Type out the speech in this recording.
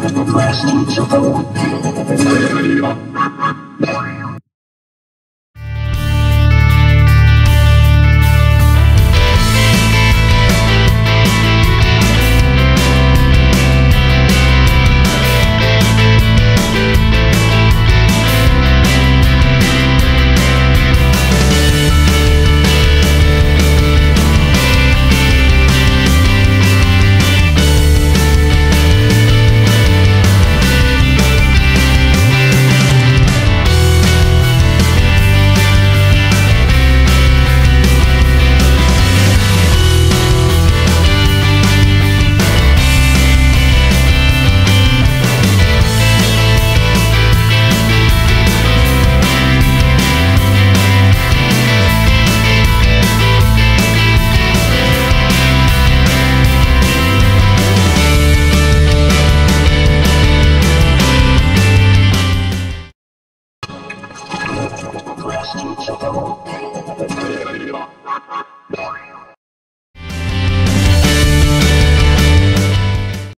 Prestige of the Thank you.